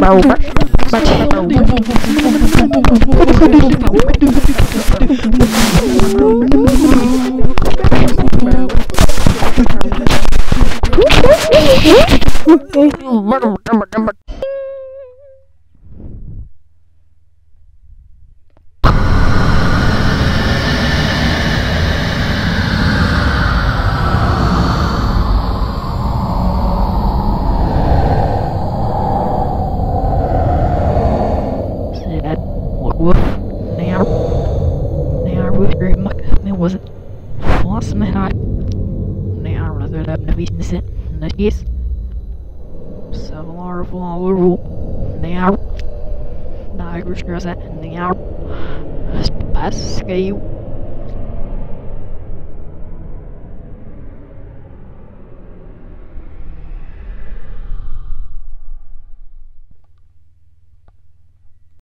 bầu bắt bắt bầu bắt wolf now now with muck was it was my heart now rather than the business it yes so larval all rule now Niagara stress that now Pascal